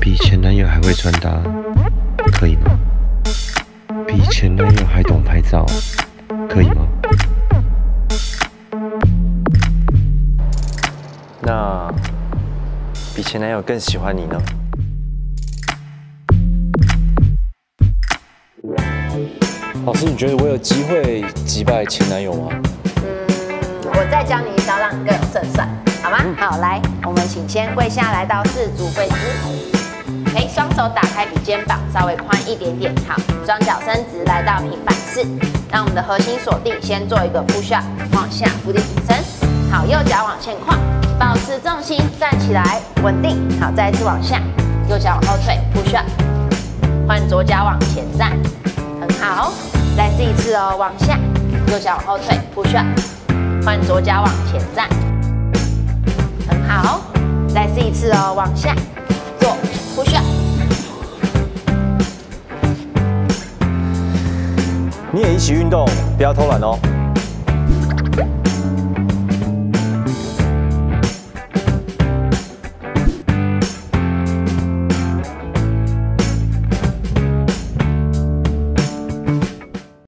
比前男友还会穿搭，可以吗？比前男友还懂拍照，可以吗？那比前男友更喜欢你呢？老师，你觉得我有机会击败前男友吗？我再教你一招，让你更有胜算，好吗？好，来，我们请先跪下来到四足跪姿。OK，双手打开比肩膀稍微宽一点点。好，双脚伸直来到平板式，让我们的核心锁定，先做一个 push up，往下伏地挺身。好，右脚往前跨，保持重心，站起来，稳定。好，再一次往下，右脚往后退，push up，换左脚往前站，很好。再试一次哦，往下，右脚往后退，push up，换左脚往前站，很好。再试一次哦，往下，你也一起运动，不要偷懒哦。